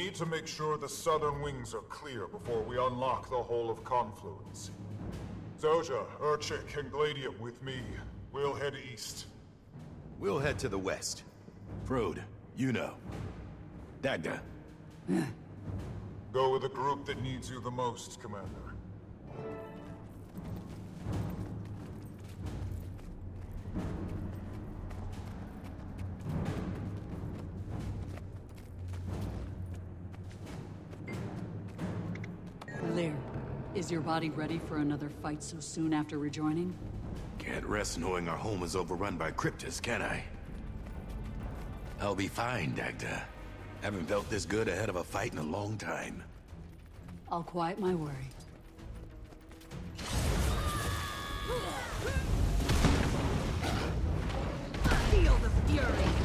need to make sure the southern wings are clear before we unlock the whole of Confluence. Zojja, Urchik, and Gladium with me. We'll head east. We'll head to the west. Frode, you know. Dagda. Go with the group that needs you the most, Commander. Is your body ready for another fight so soon after rejoining? Can't rest knowing our home is overrun by cryptids, can I? I'll be fine, Dagda. Haven't felt this good ahead of a fight in a long time. I'll quiet my worry. Feel the fury!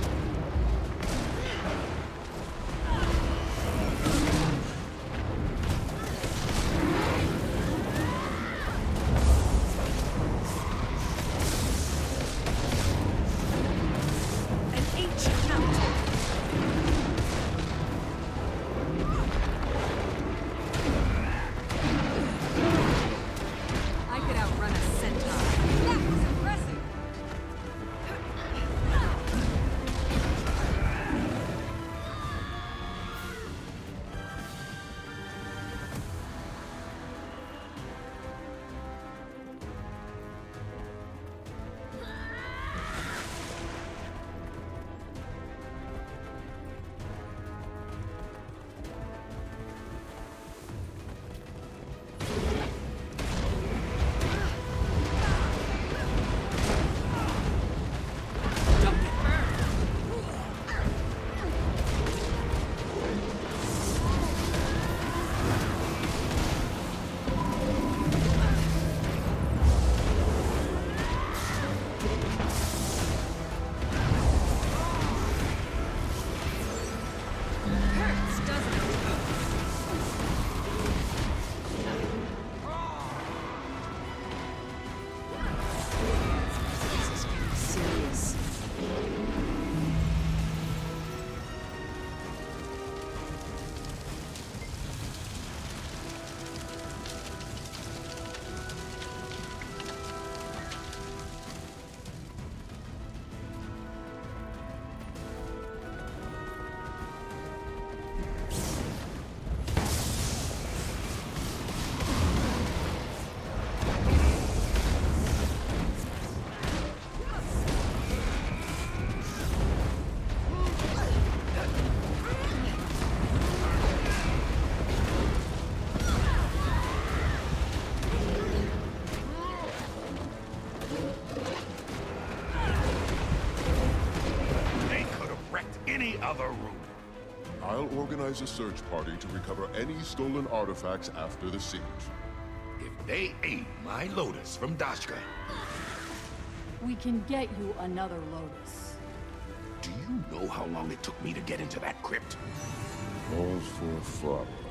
Organize a search party to recover any stolen artifacts after the siege. If they ate my Lotus from Dashka, We can get you another Lotus. do you know how long it took me to get into that crypt? All for a Time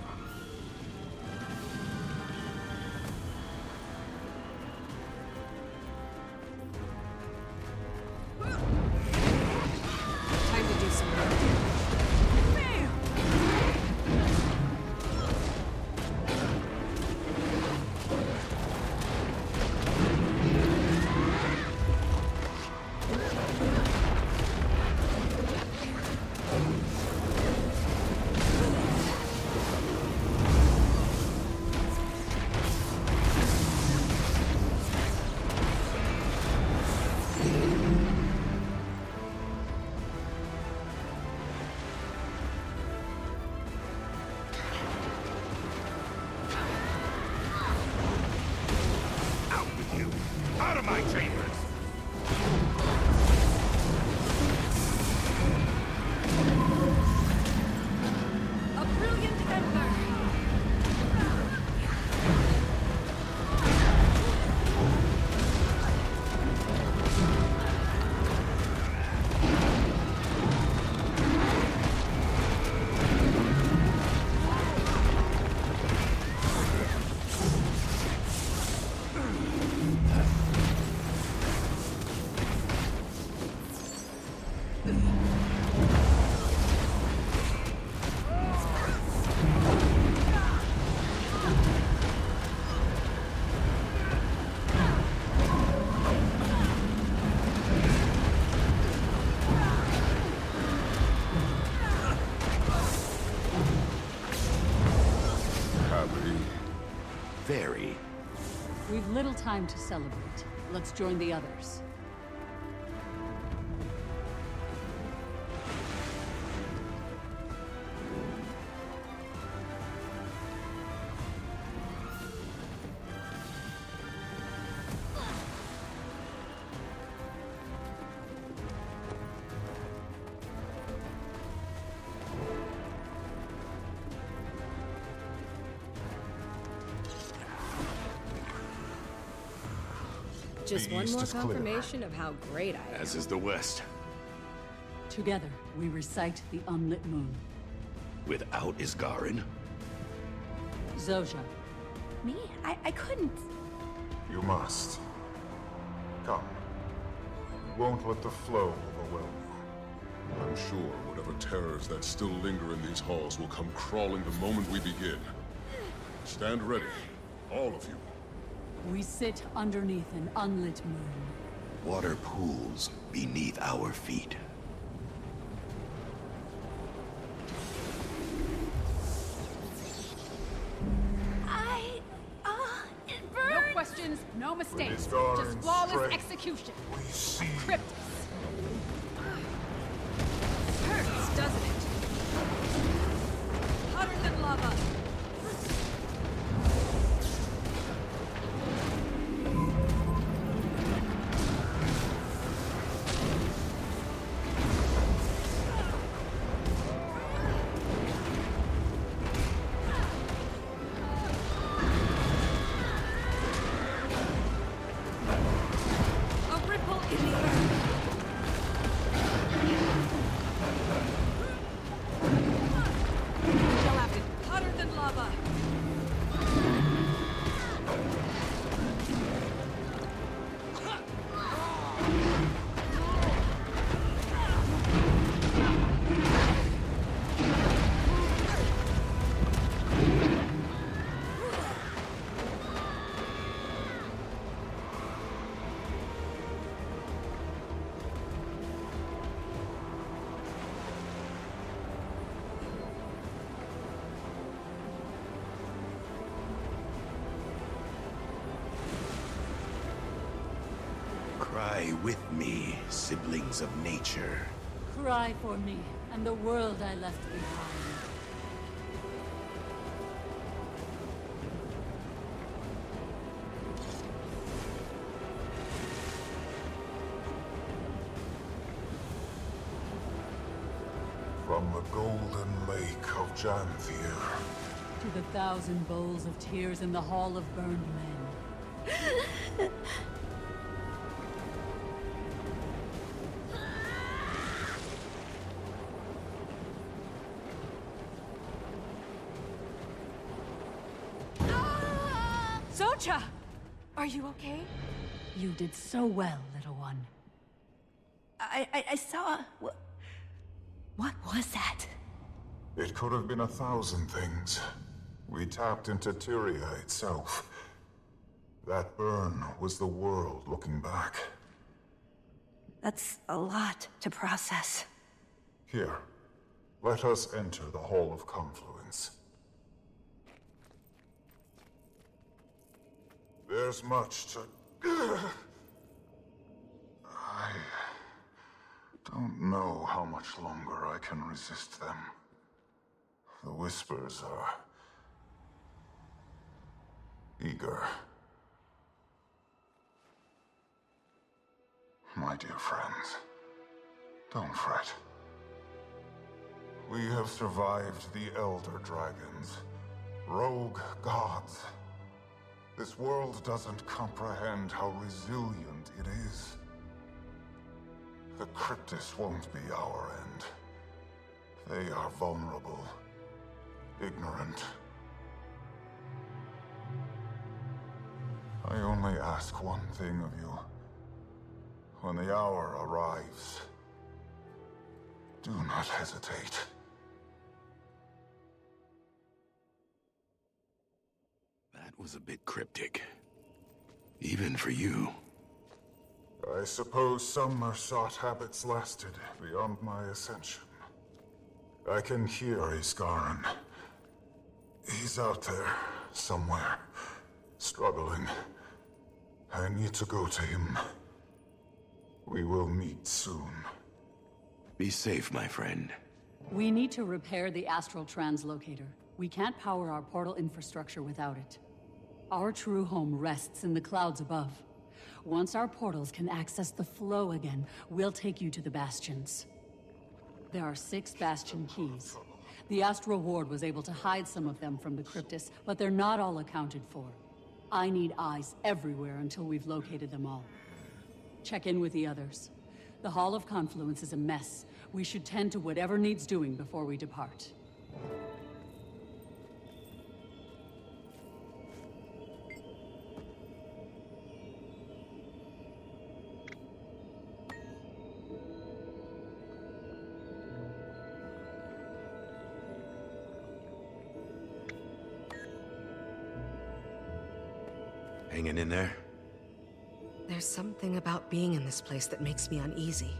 time to celebrate. Let's join the others. Just The one east more is clear. confirmation of how great I am. As is the West. Together, we recite the unlit moon. Without Isgarren? Zojja, Me? I, I couldn't. You must. Come. We won't let the flow overwhelm you. I'm sure whatever terrors that still linger in these halls will come crawling the moment we begin. Stand ready, all of you. We sit underneath an unlit moon. Water pools beneath our feet. Siblings of nature. Cry for me and the world I left behind. From the golden lake of Janthir. To the thousand bowls of tears in the Hall of Burned Men. okay? You did so well, little one. I, I, I saw. What, what was that? It could have been a thousand things. We tapped into Tyria itself. That burn was the world looking back. That's a lot to process. Here, let us enter the Hall of Confluence. There's much to... I don't know how much longer I can resist them. The whispers are... eager. My dear friends, don't fret. We have survived the Elder Dragons, rogue gods. This world doesn't comprehend how resilient it is. The Kryptis won't be our end. They are vulnerable, ignorant. I only ask one thing of you. When the hour arrives, do not hesitate. That was a bit cryptic. Even for you. I suppose some Mursaat habits lasted beyond my ascension. I can hear Isgarren. He's out there, somewhere, struggling, I need to go to him. We will meet soon. Be safe, my friend. We need to repair the astral translocator. We can't power our portal infrastructure without it. Our true home rests in the clouds above. Once our portals can access the flow again, we'll take you to the bastions. There are six bastion keys. The Astral Ward was able to hide some of them from the Kryptis, but they're not all accounted for. I need eyes everywhere until we've located them all. Check in with the others. The Hall of Confluence is a mess. We should tend to whatever needs doing before we depart. Hanging in there? There's something about being in this place that makes me uneasy.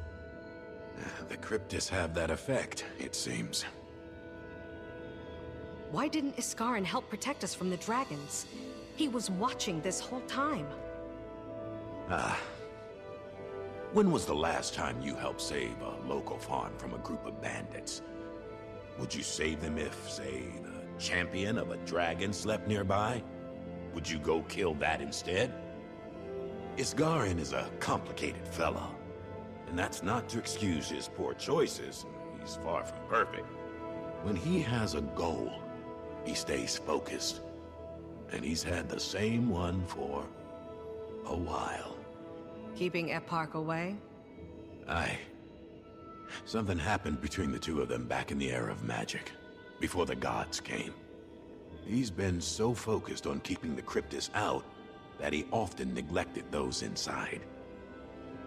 The Kryptis have that effect, it seems. Why didn't Isgarren help protect us from the dragons? He was watching this whole time. Ah. When was the last time you helped save a local farm from a group of bandits? Would you save them if, say, the champion of a dragon slept nearby? Would you go kill that instead? Isgarren is a complicated fellow. And that's not to excuse his poor choices. He's far from perfect. When he has a goal, he stays focused. And he's had the same one for a while. Keeping Eparch away? Aye. Something happened between the two of them back in the era of magic, before the gods came. He's been so focused on keeping the Kryptis out that he often neglected those inside.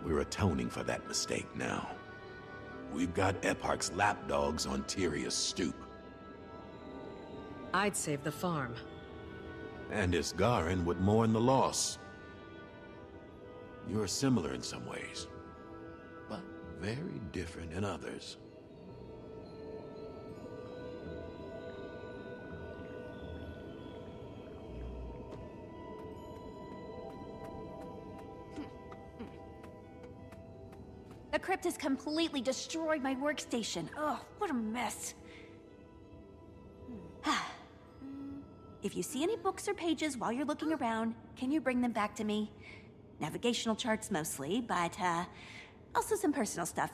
We're atoning for that mistake now. We've got Eparch's lapdogs on Tyrion's stoop. I'd save the farm. And Isgarren would mourn the loss. You're similar in some ways, but very different in others. Crypt has completely destroyed my workstation. Oh, what a mess. if you see any books or pages while you're looking around, can you bring them back to me? Navigational charts mostly, but uh, also some personal stuff.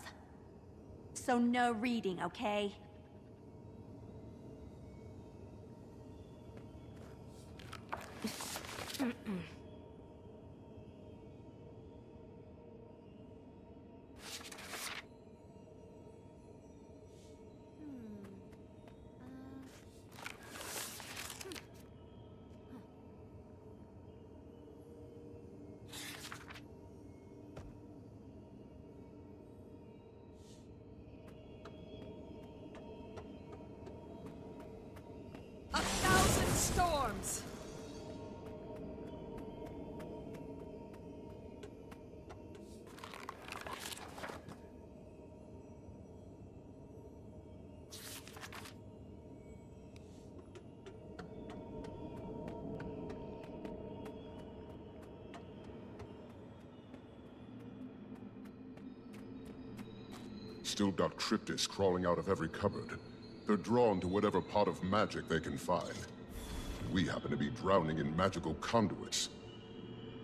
So no reading, okay? A Still got cryptids crawling out of every cupboard. They're drawn to whatever pot of magic they can find. We happen to be drowning in magical conduits.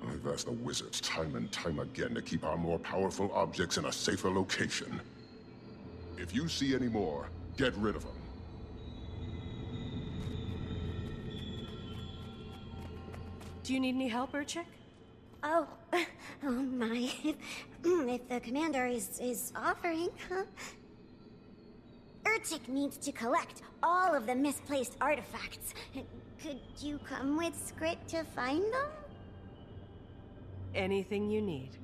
I've asked the wizards time and time again to keep our more powerful objects in a safer location. If you see any more, get rid of them. Do you need any help, Urchik? Oh, oh my. Mm, if the commander is, is offering, huh? Urchik needs to collect all of the misplaced artifacts. Could you come with Skrit to find them? Anything you need.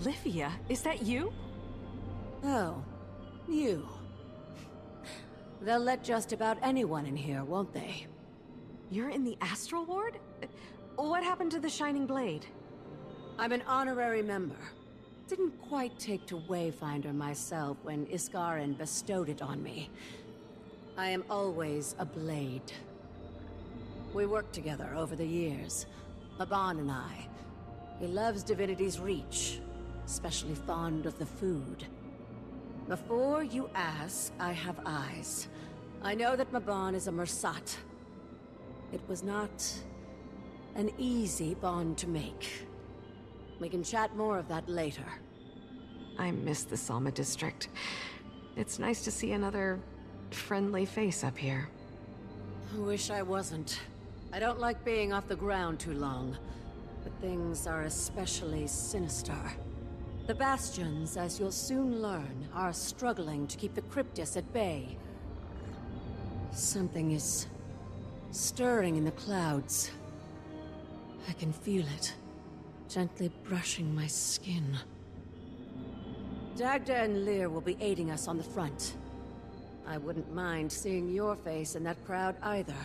Livia, is that you? Oh, you. They'll let just about anyone in here, won't they? You're in the Astral Ward? What happened to the Shining Blade? I'm an honorary member. Didn't quite take to Wayfinder myself when Isgarren bestowed it on me. I am always a blade. We worked together over the years. Mabon and I. He loves Divinity's Reach, especially fond of the food. Before you ask, I have eyes. I know that Mabon is a Mursaat. It was not an easy bond to make. We can chat more of that later. I miss the Salma district. It's nice to see another friendly face up here. I wish I wasn't. I don't like being off the ground too long, but things are especially sinister. The Bastions, as you'll soon learn, are struggling to keep the Kryptis at bay. Something is stirring in the clouds. I can feel it, gently brushing my skin. Dagda and Lyhr will be aiding us on the front. I wouldn't mind seeing your face in that crowd either.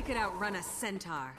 I could outrun a centaur.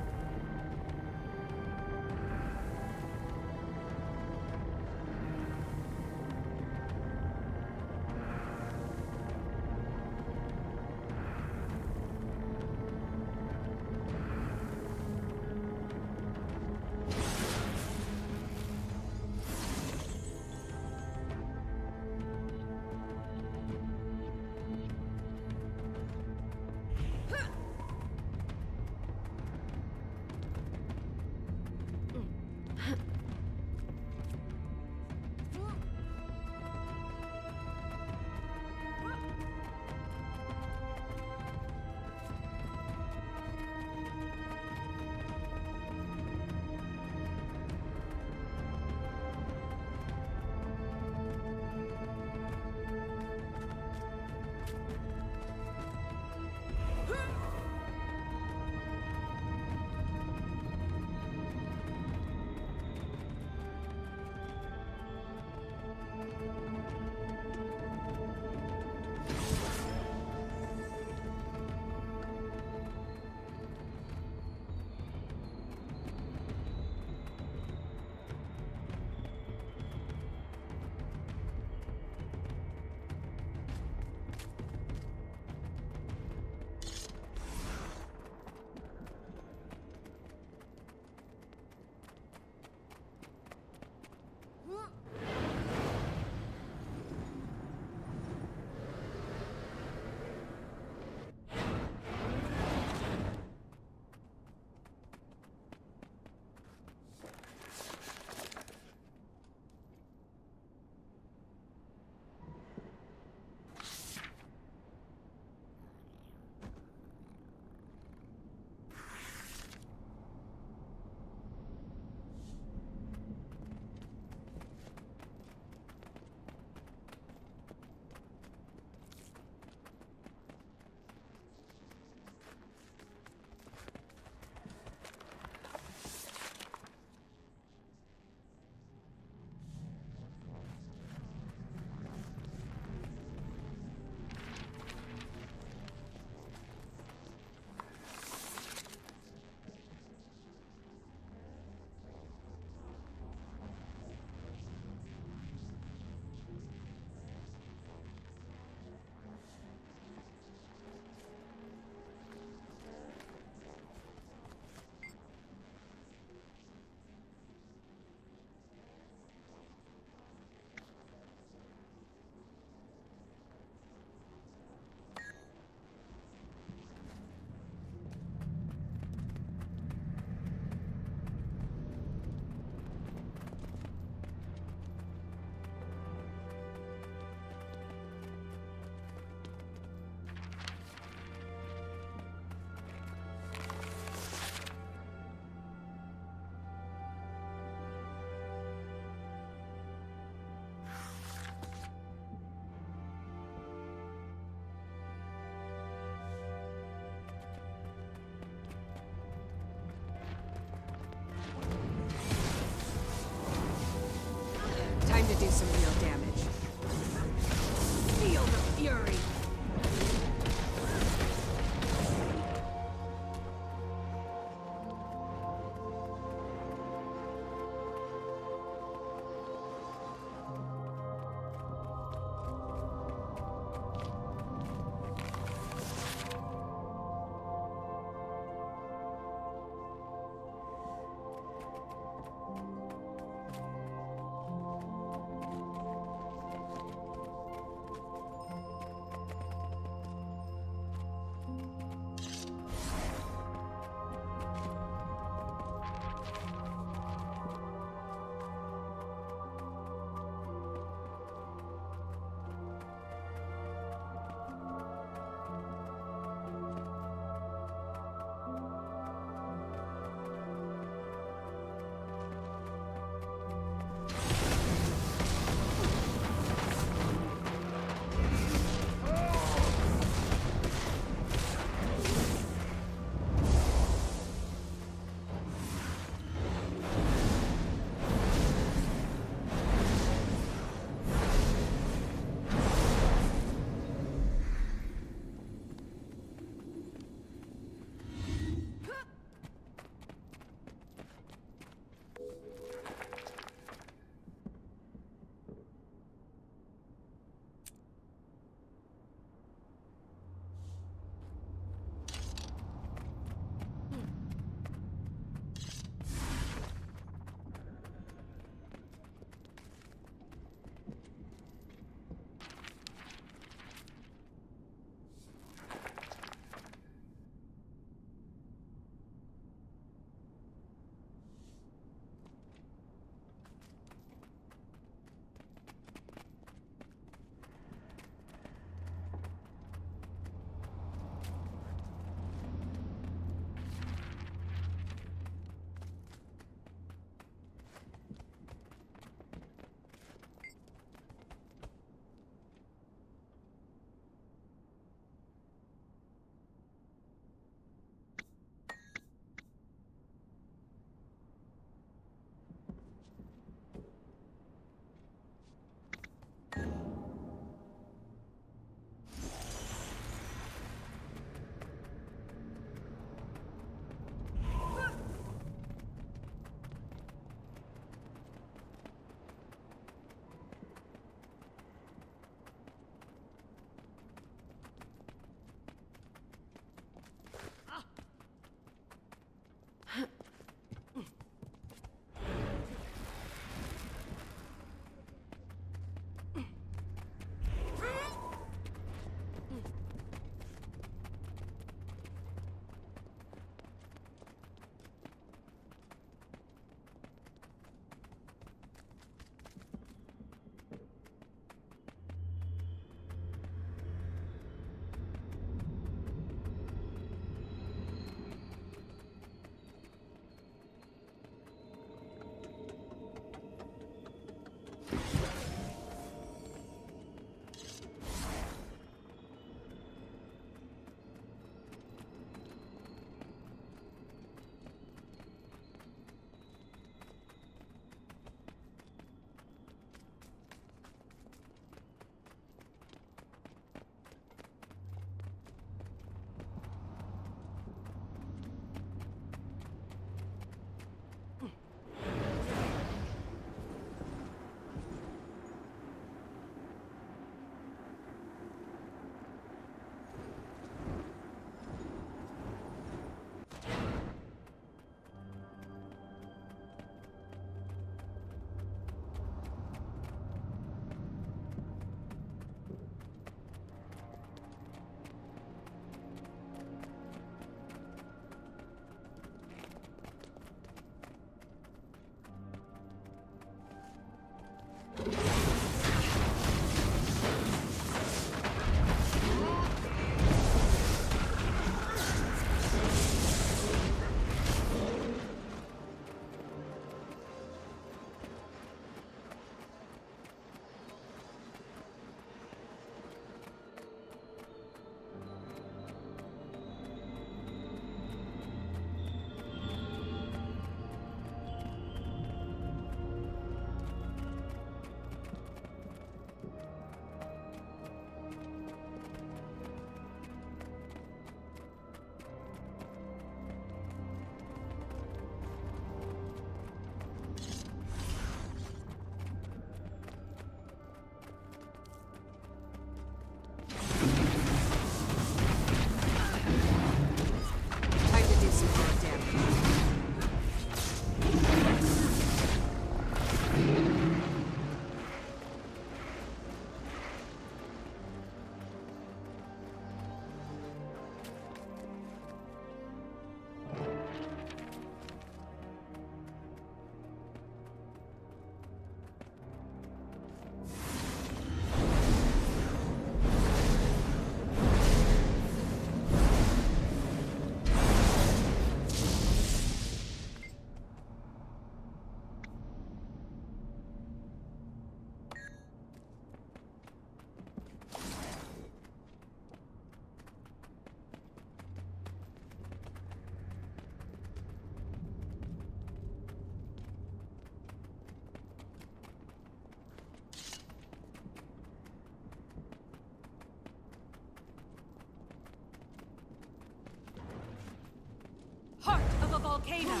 Volcano!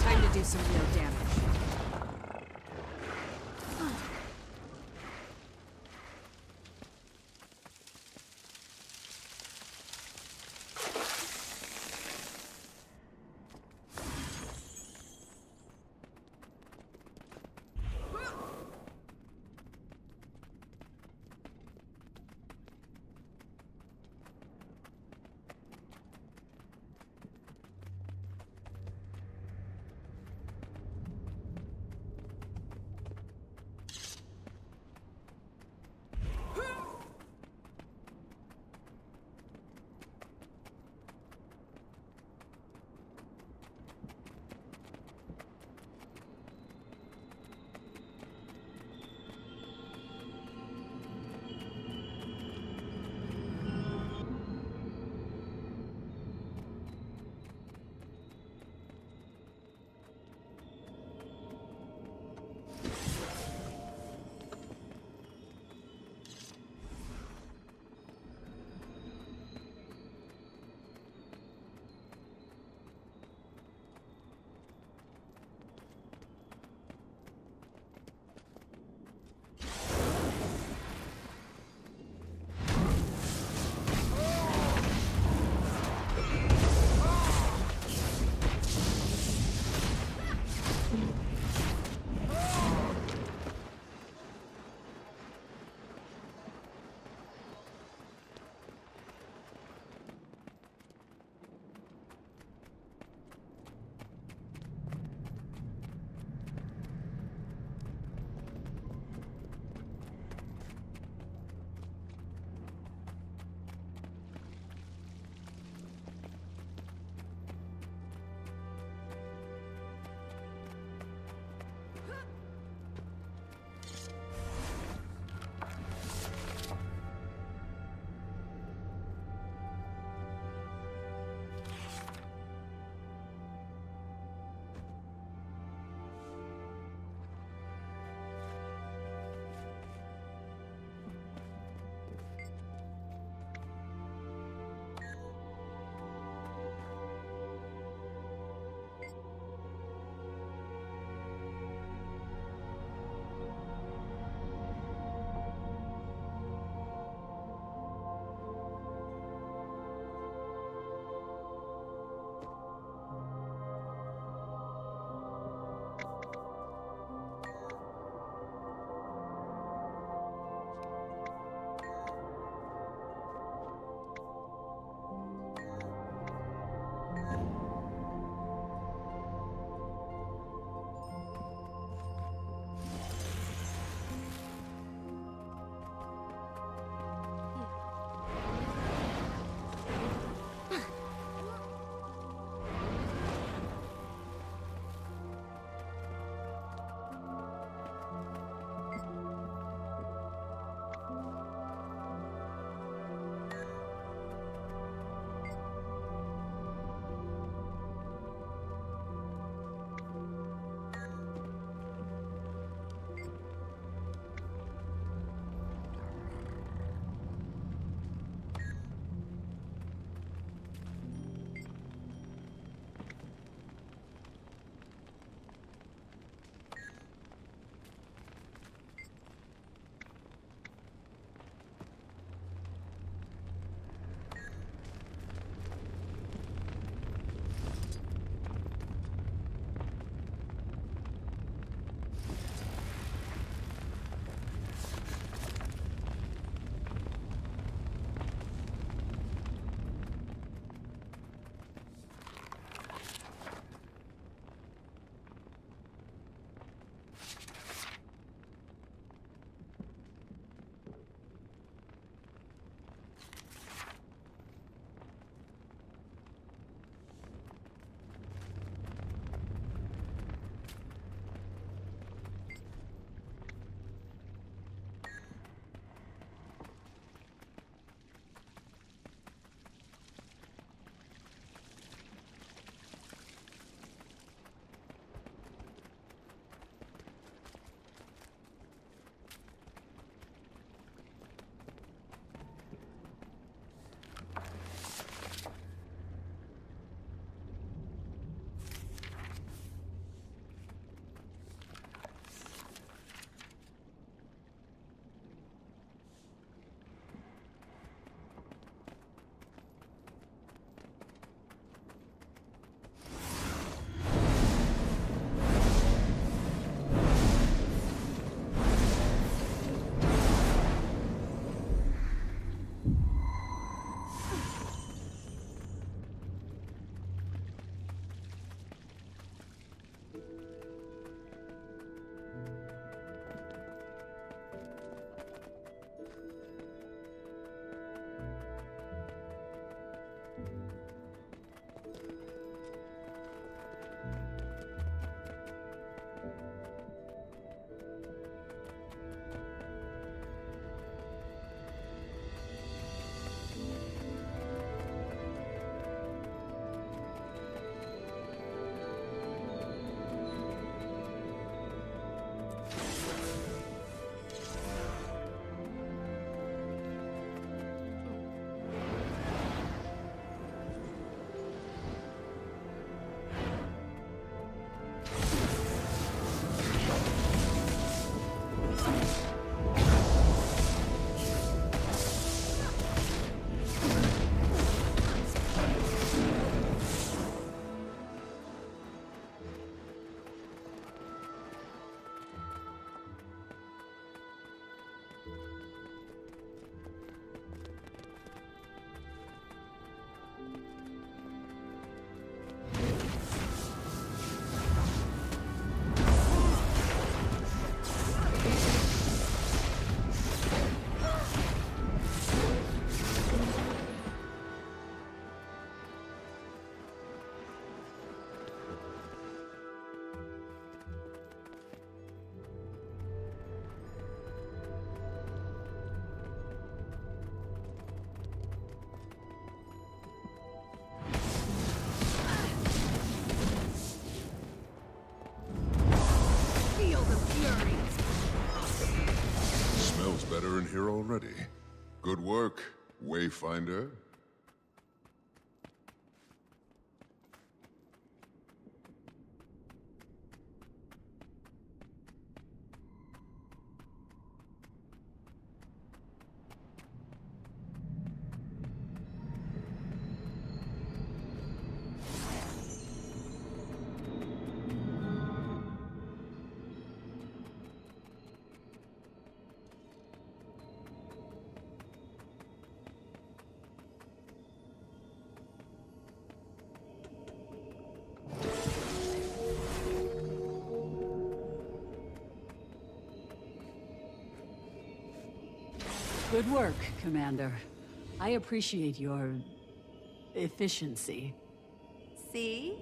Time to do some real damage. Work, Wayfinder. Good work, Commander. I appreciate your... efficiency. See?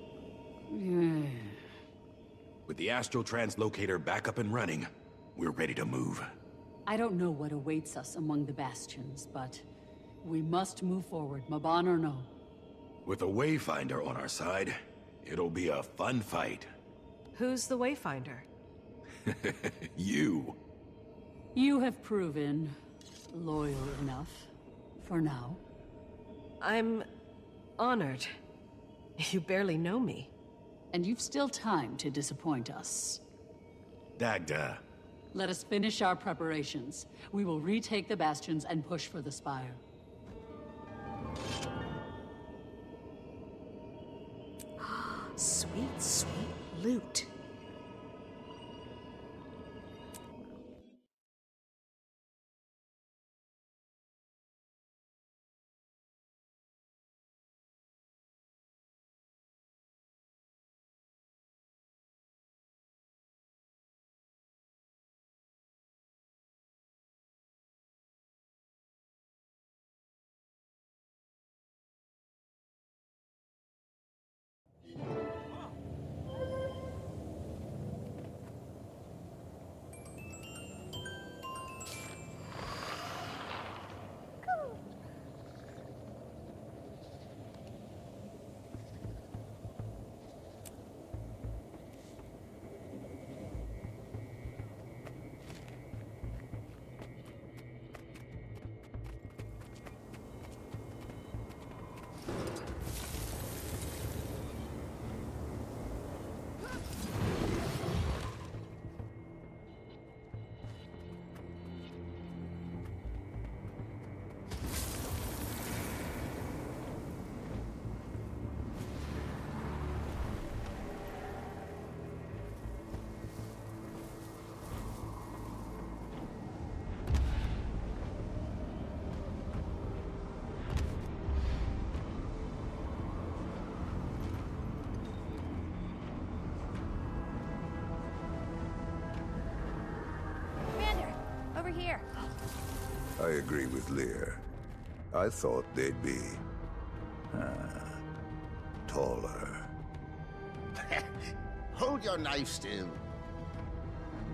With the astral translocator back up and running, we're ready to move. I don't know what awaits us among the bastions, but we must move forward, Mabon or no. With a Wayfinder on our side, it'll be a fun fight. Who's the Wayfinder? you. You have proven loyal enough. For now. I'm honored. You barely know me. And you've still time to disappoint us. Dagda. Let us finish our preparations. We will retake the bastions and push for the Spire. sweet, sweet loot. Here. I agree with Lyhr. I thought they'd be... Uh, taller. Hold your knife still.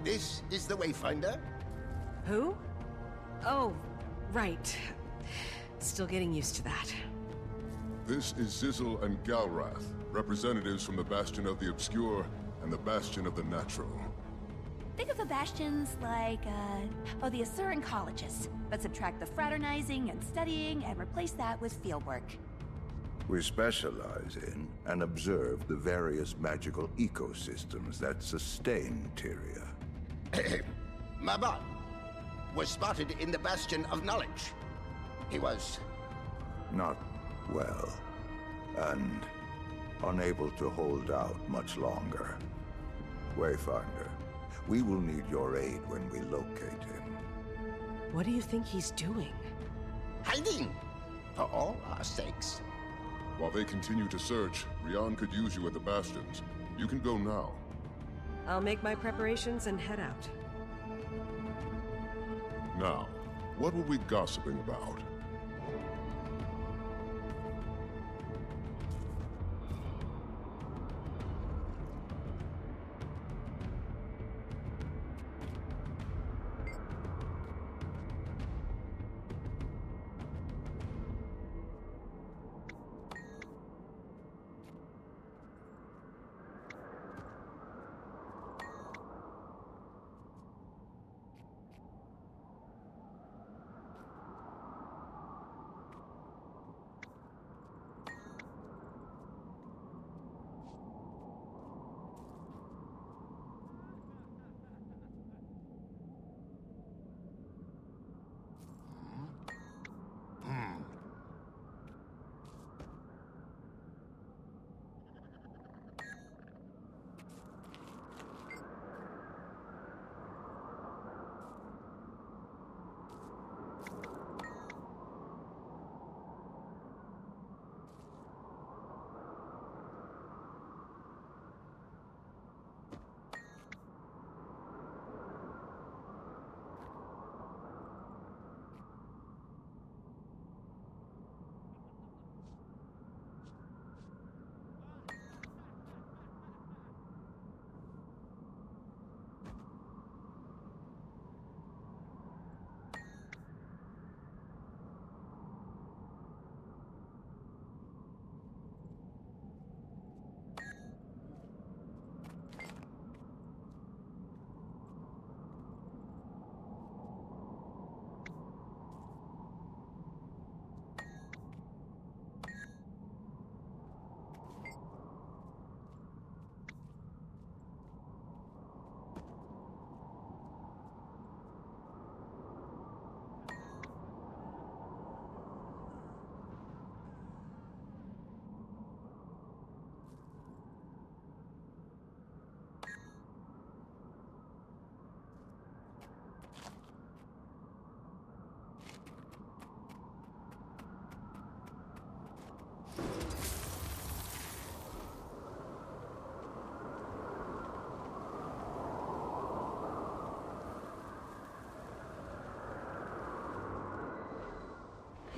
This is the Wayfinder? Who? Oh, right. Still getting used to that. This is Zizzle and Galrath, representatives from the Bastion of the Obscure and the Bastion of the Natural. Think of the bastions like, uh, oh, the Asuran colleges, but subtract the fraternizing and studying and replace that with fieldwork. We specialize in and observe the various magical ecosystems that sustain Tyria. Mabon was spotted in the Bastion of Knowledge. He was... Not well, and unable to hold out much longer. Wayfinder, we will need your aid when we locate him. What do you think he's doing? Hiding! For all our sakes. While they continue to search, Rian could use you at the Bastions. You can go now. I'll make my preparations and head out. Now, what were we gossiping about?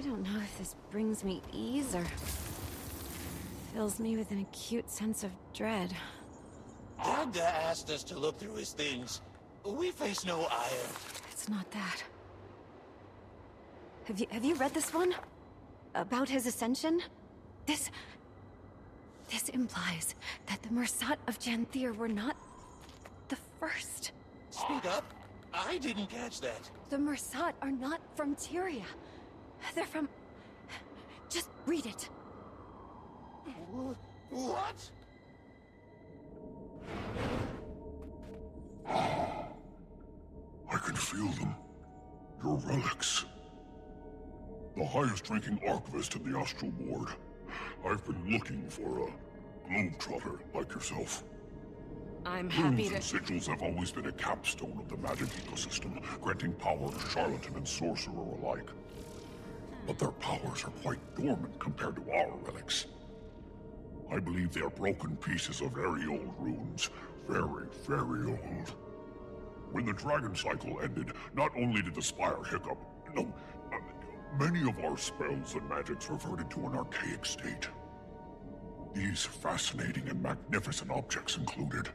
I don't know if this brings me ease or fills me with an acute sense of dread. Dad asked us to look through his things. We face no ire. It's not that. Have you have you read this one? About his ascension? This this implies that the Mursaat of Janthir were not the first. Speak up. I didn't catch that. The Mursaat are not from Tyria. They're from... Just read it. What? I can feel them. Your relics. The highest ranking archivist in the Astral Ward. I've been looking for a globetrotter like yourself. I'm happy Runes to... and sigils have always been a capstone of the magic ecosystem, granting power to charlatan and sorcerer alike. But their powers are quite dormant compared to our relics. I believe they are broken pieces of very old runes. Very, very old. When the Dragon Cycle ended, not only did the Spire hiccup, no, many of our spells and magics reverted to an archaic state. These fascinating and magnificent objects included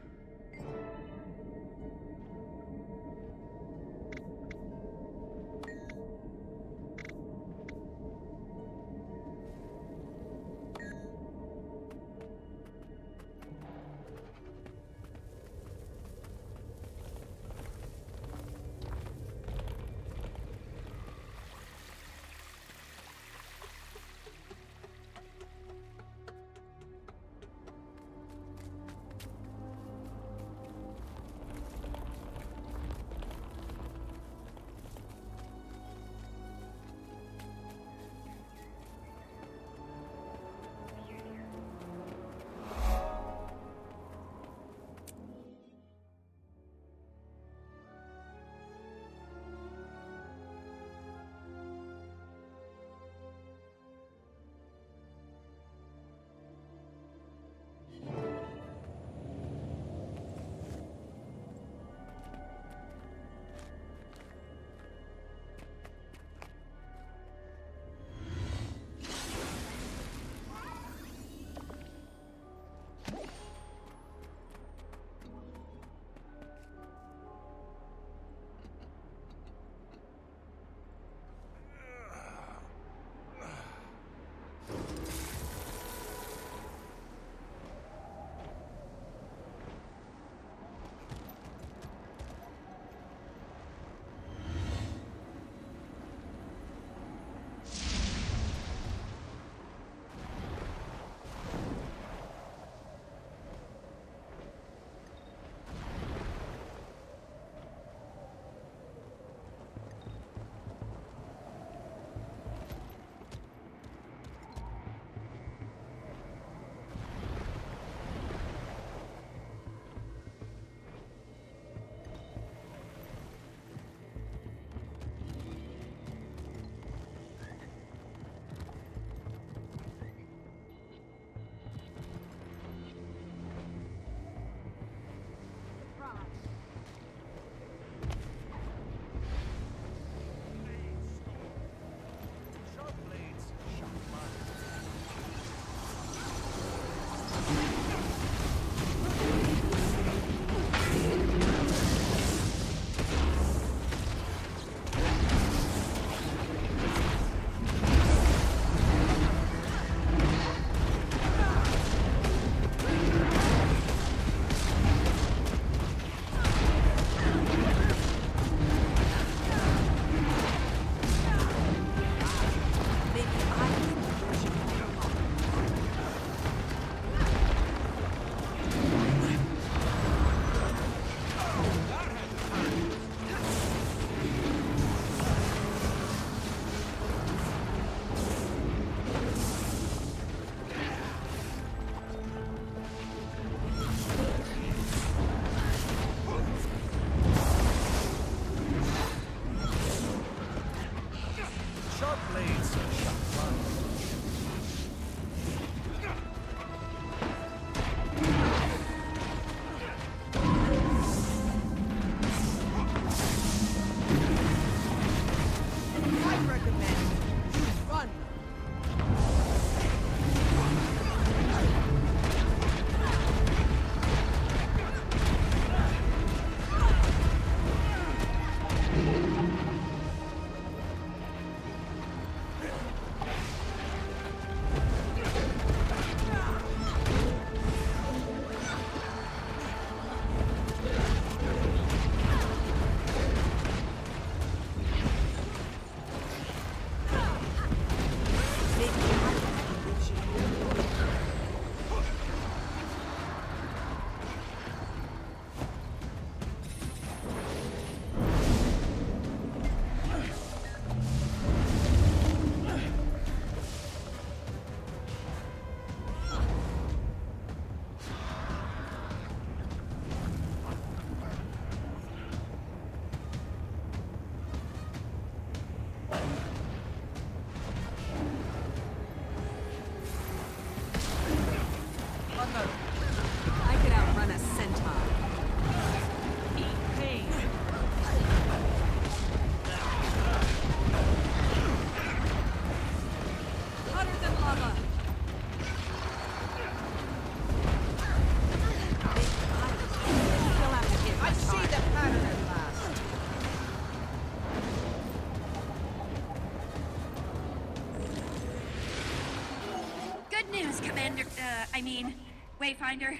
I mean, Wayfinder.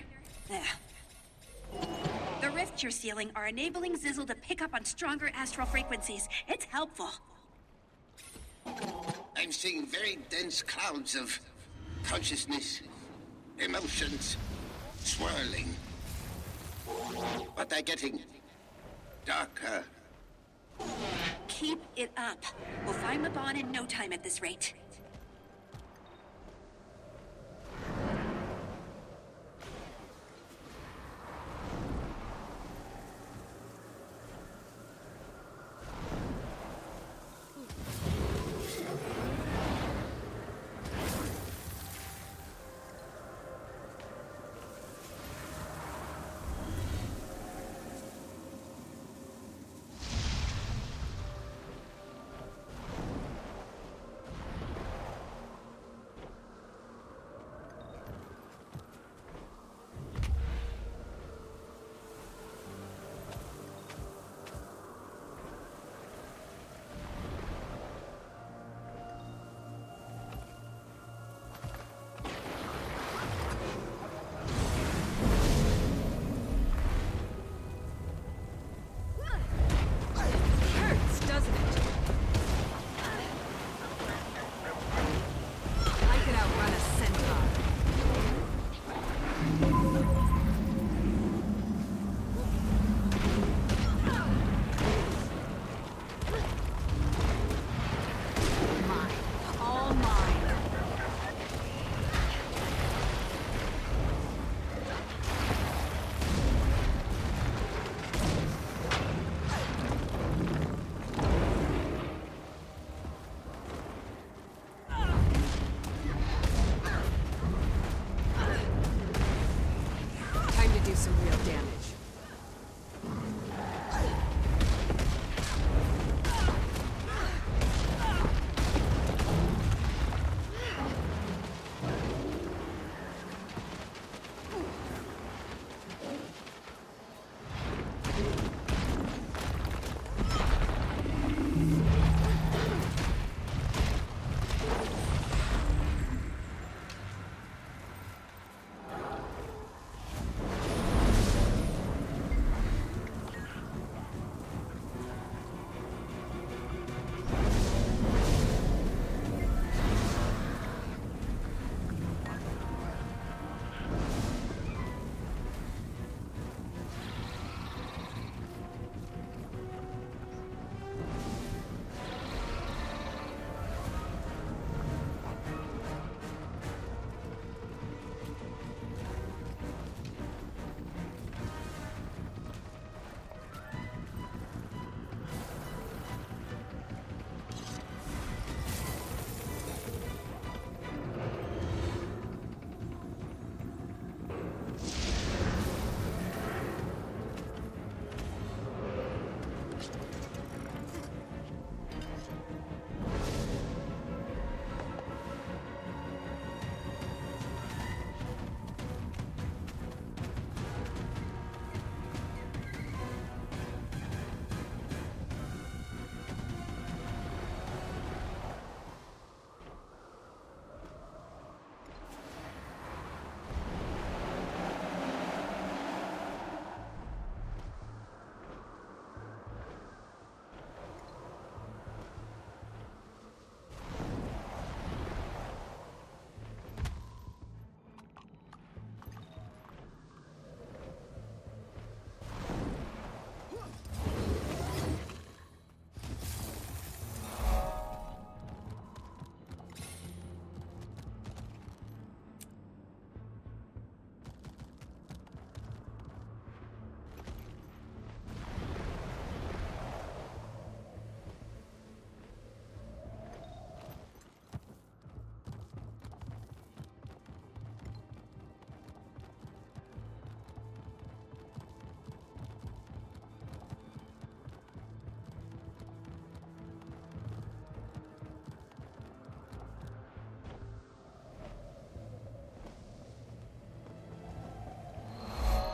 Ugh. The rifts you're sealing are enabling Zizzle to pick up on stronger astral frequencies. It's helpful. I'm seeing very dense clouds of consciousness, emotions, swirling. But they're getting darker. Keep it up. We'll find Mabon in no time at this rate.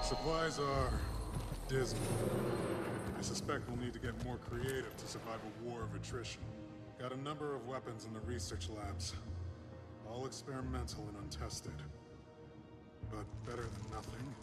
Supplies are dismal. I suspect we'll need to get more creative to survive a war of attrition. Got a number of weapons in the research labs. All experimental and untested. But better than nothing.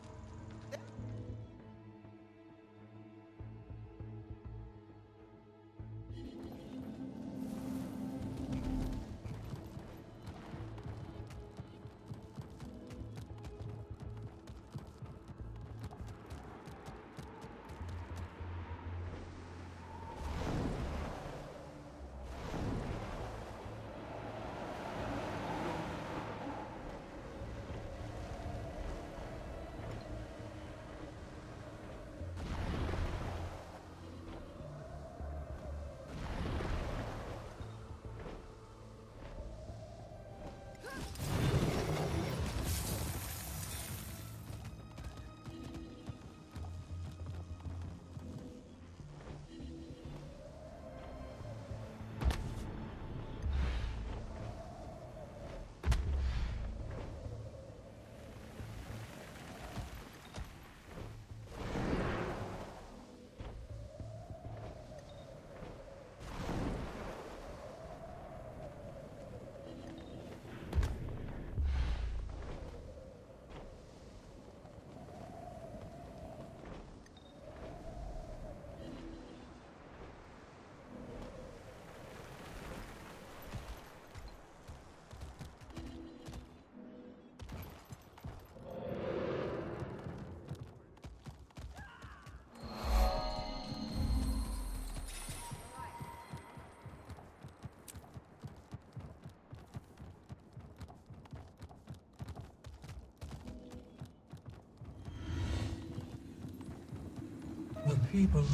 People world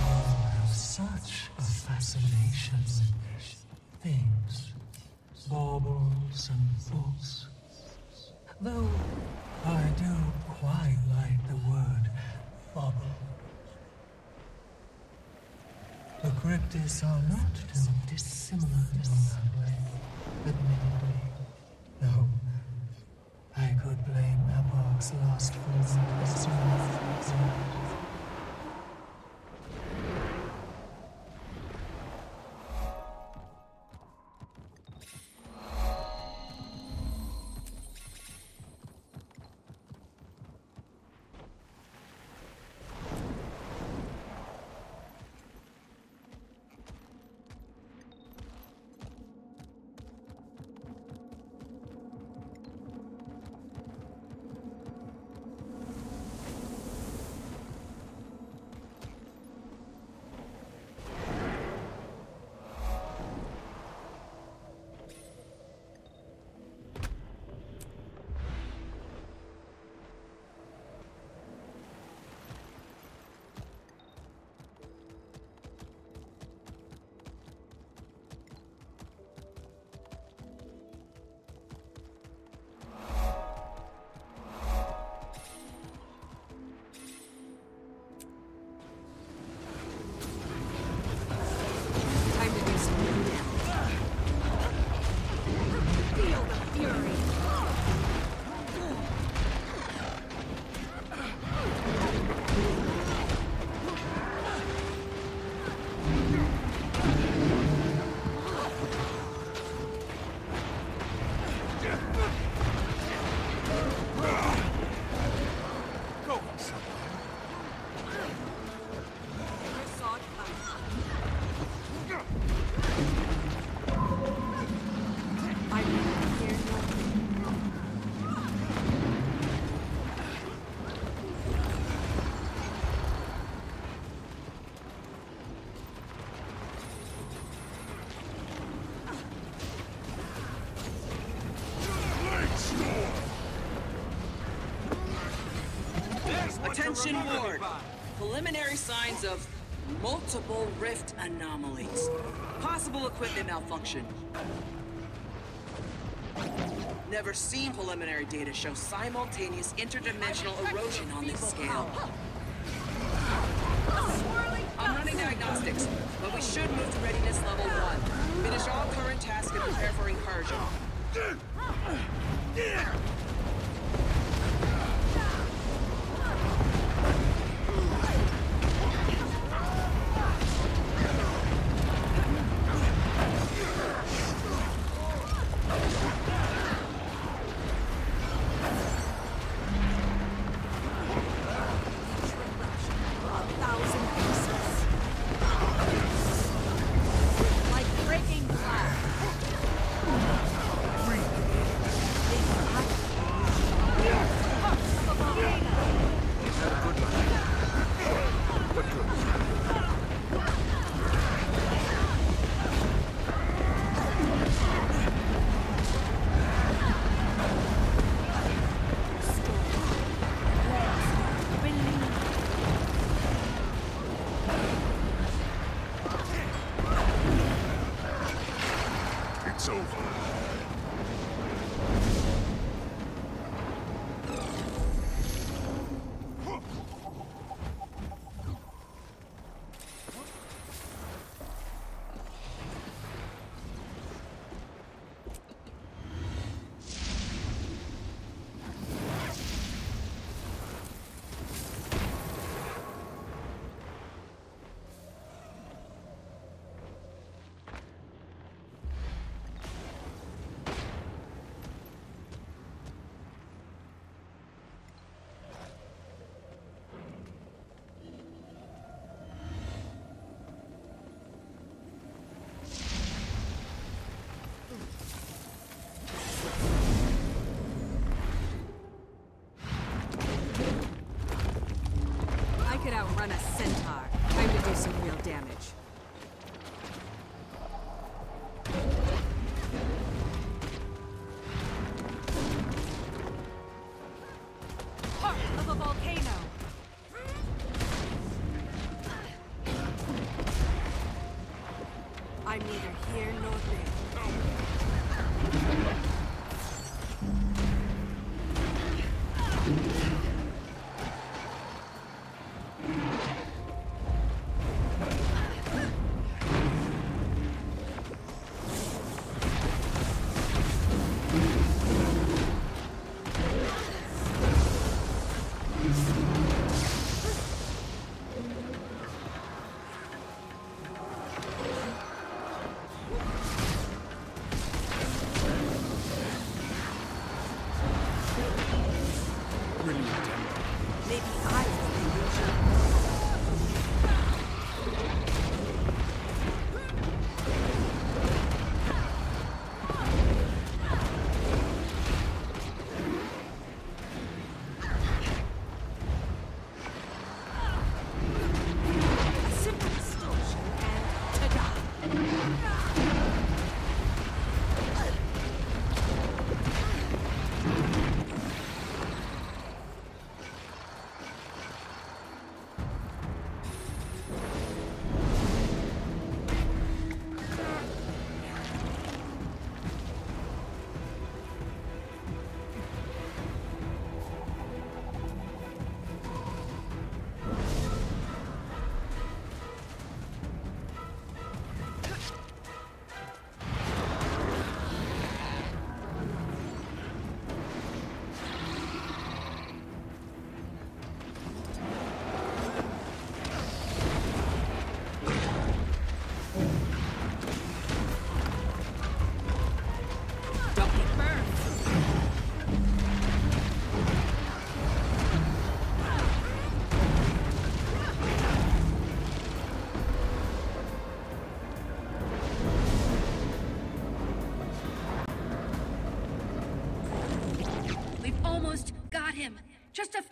have such a fascination with things, baubles and books. Though I do quite like the word bauble. The Kryptis are not too dissimilar in that way, admittedly. Signs of multiple rift anomalies. Possible equipment malfunction. Never seen preliminary data show simultaneous interdimensional erosion on this scale. I'm running diagnostics, but we should move to readiness level one. Finish all current tasks and prepare for incursion.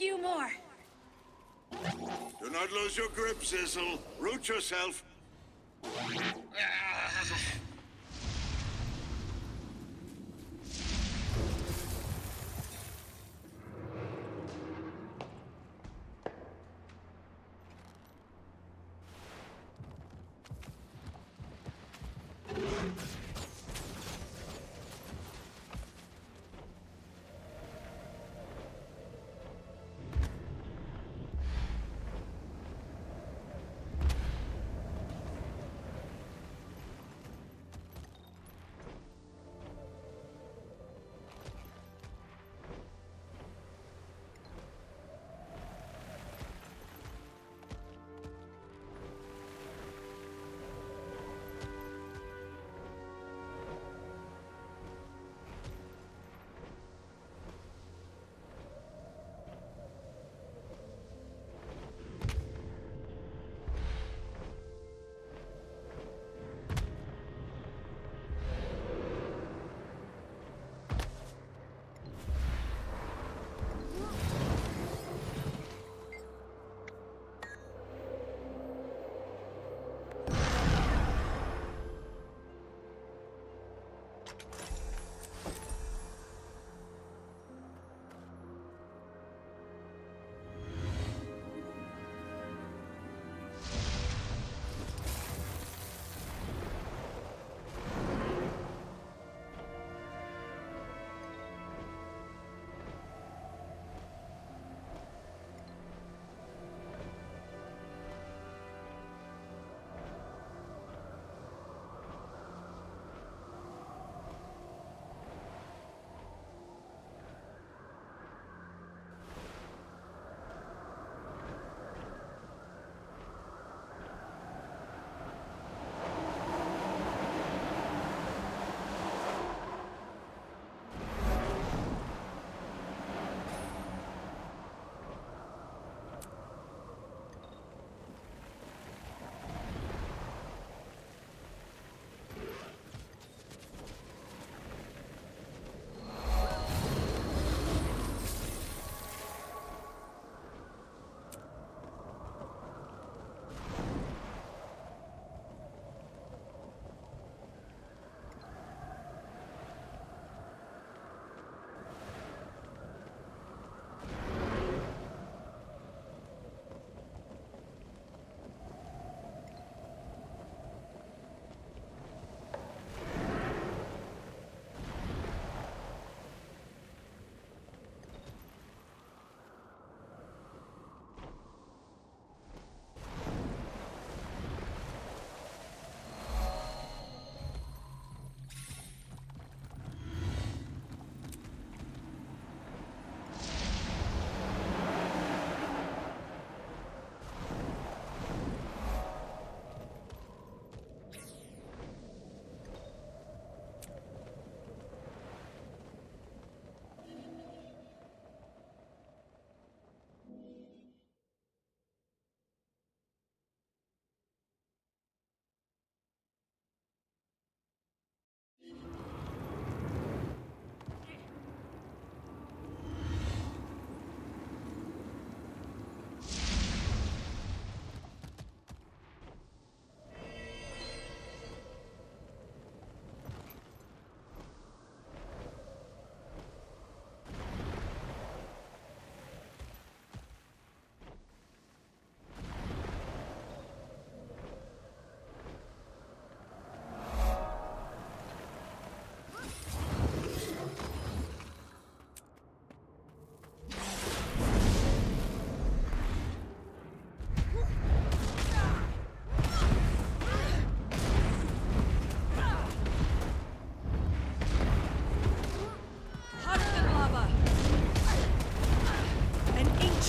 few more. Do not lose your grip, Sizzle. Root yourself.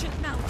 ancient mountain.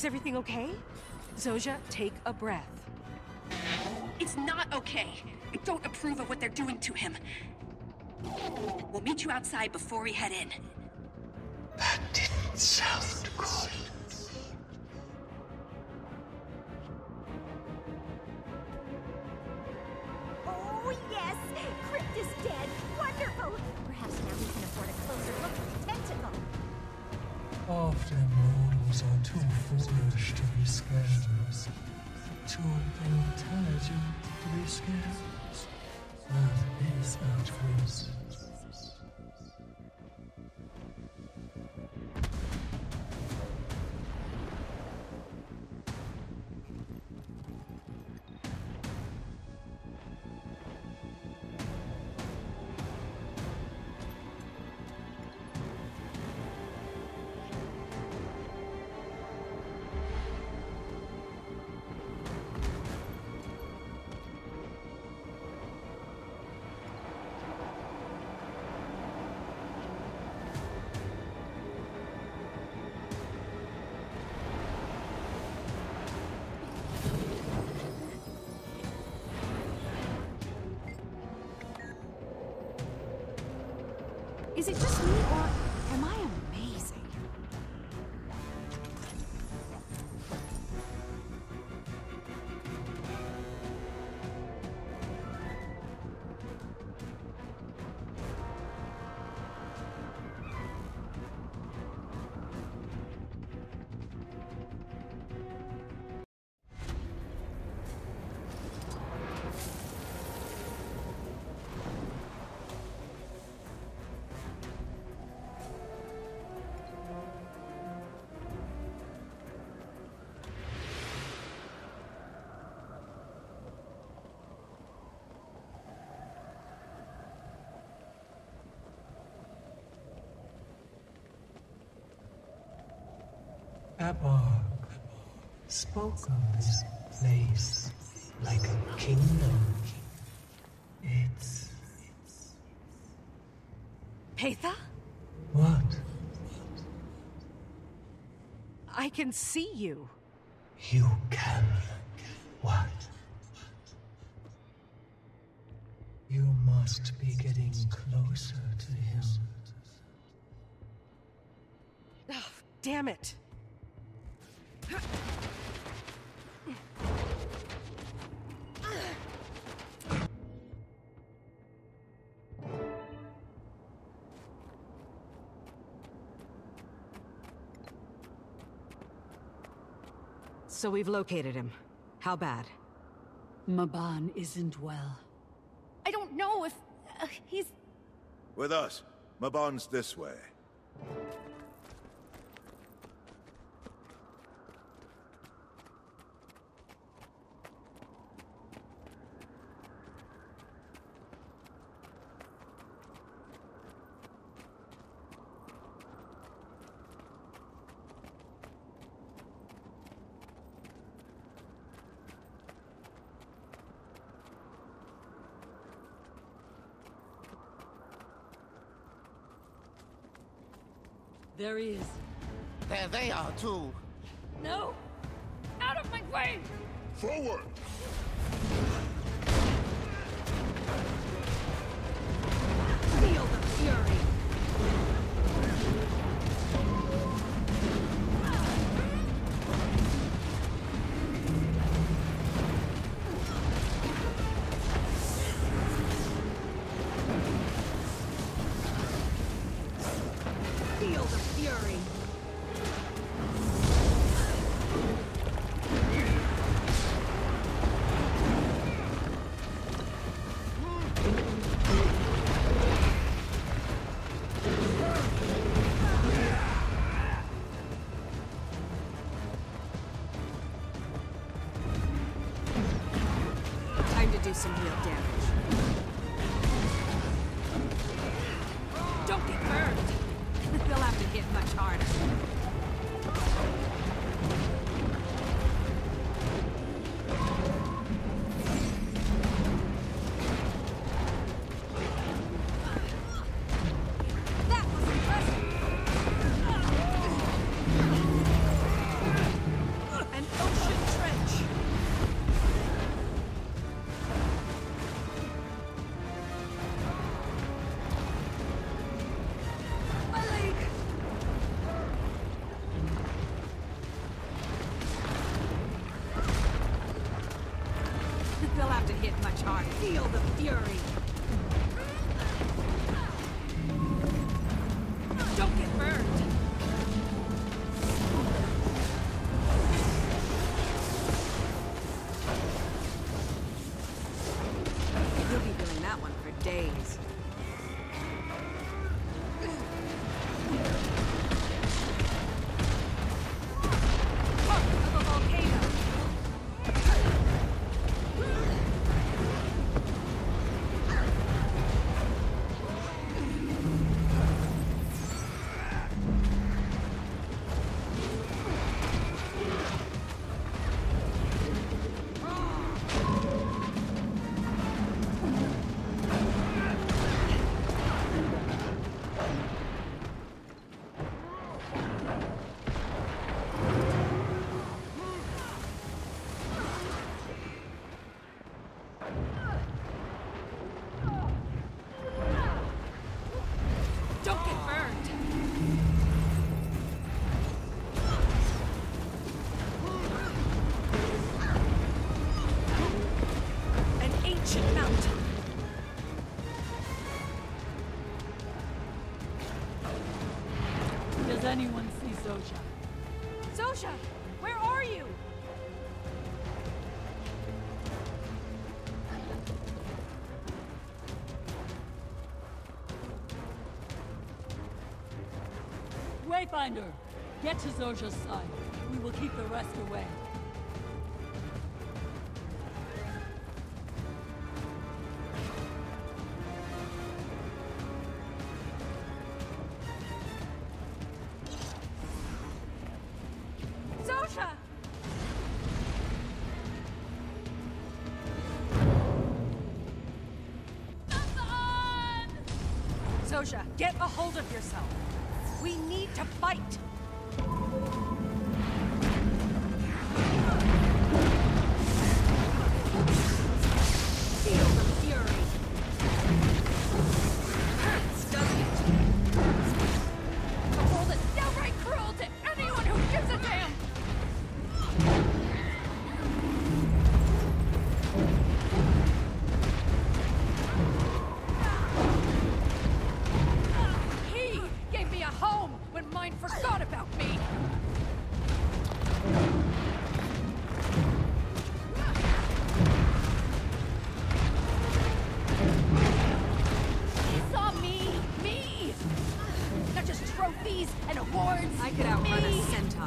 Is everything okay? Zojja, take a breath. It's not okay. I don't approve of what they're doing to him. We'll meet you outside before we head in. That didn't sound good. presence. Too intelligent to be scared. Love. Eparch spoke of this place like a kingdom. It's... Patha? What? I can see you. You can... What? You must be getting closer to him. Oh, damn it. So we've located him. How bad? Mabon isn't well. I don't know if... Uh, he's... With us. Mabon's this way. There he is. There they are, too. No! Out of my way! Forward! Feel the fury! Hit much. Feel the fury! Pathfinder! Get to Zojja's side. We will keep the rest away. Get a hold of yourself. Need to fight.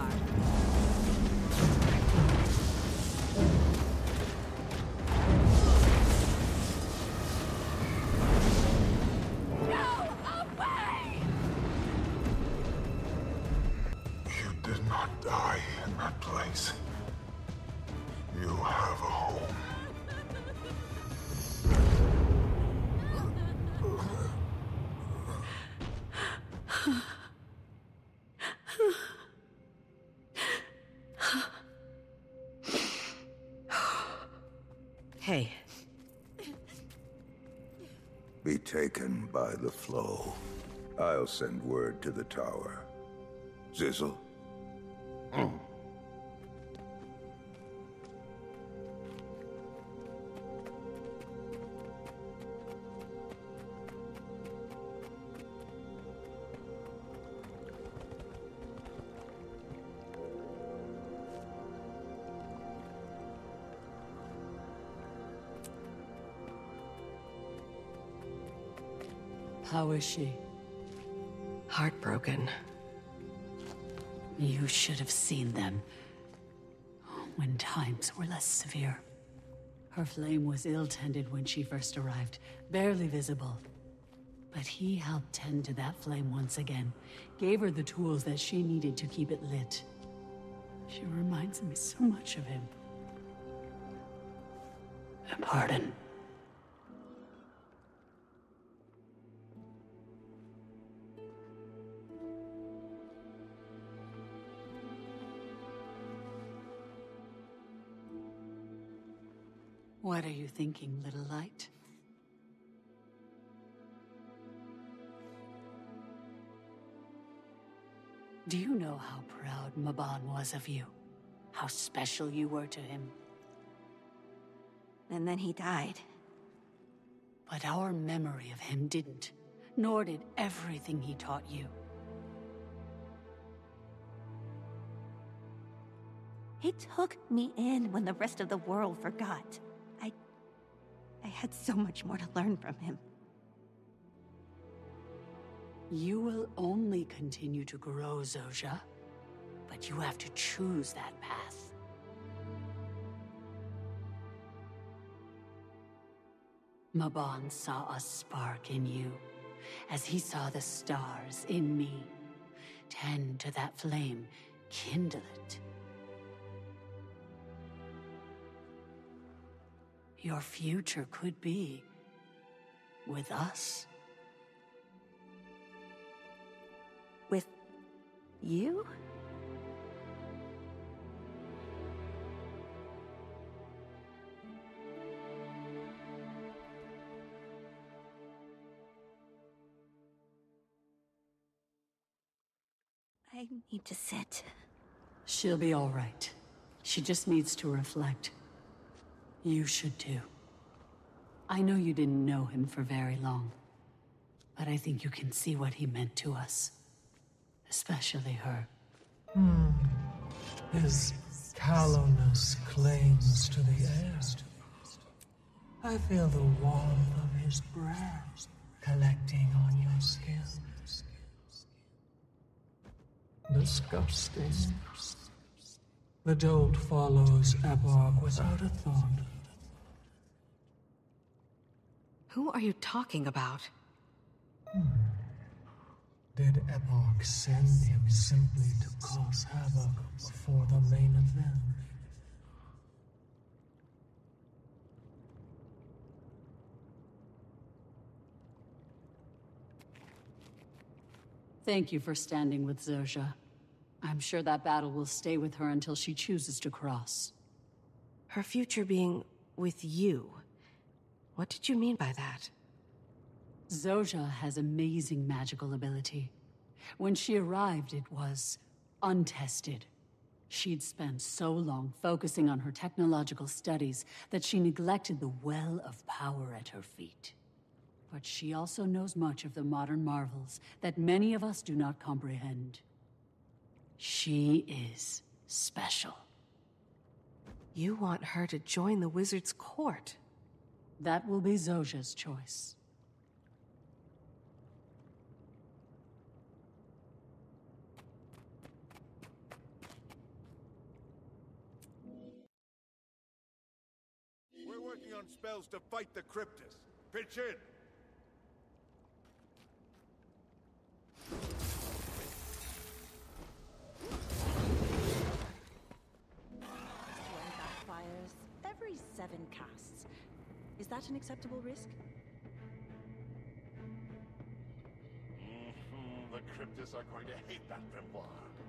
Me. Taken by the flow. I'll send word to the tower. Zizzle? She? heartbroken. You should have seen them. When times were less severe. Her flame was ill-tended when she first arrived, barely visible. But he helped tend to that flame once again, gave her the tools that she needed to keep it lit. She reminds me so much of him. Pardon. What are you thinking, little light? Do you know how proud Mabon was of you? How special you were to him? And then he died. But our memory of him didn't, nor did everything he taught you. He took me in when the rest of the world forgot. Had so much more to learn from him. You will only continue to grow, Zojja. But you have to choose that path. Mabon saw a spark in you, as he saw the stars in me. Tend to that flame, kindle it. Your future could be with us. With you? I need to sit. She'll be all right. She just needs to reflect. You should too. I know you didn't know him for very long, but I think you can see what he meant to us. Especially her. Hmm. His callowness clings to the air. I feel the warmth of his breath collecting on your skin. Disgusting. The dolt follows Eparch without a thought. Who are you talking about? Did Eparch send him simply to cause havoc before the main event? Thank you for standing with Zojja. I'm sure that battle will stay with her until she chooses to cross. Her future being with you. What did you mean by that? Zojja has amazing magical ability. When she arrived, it was untested. She'd spent so long focusing on her technological studies that she neglected the well of power at her feet. But she also knows much of the modern marvels that many of us do not comprehend. She is special. You want her to join the wizard's court? That will be Zojja's choice. We're working on spells to fight the Kryptis. Pitch in. One backfires every seven casts. Is that an acceptable risk? Mhm, The Kryptis are going to hate that grimoire.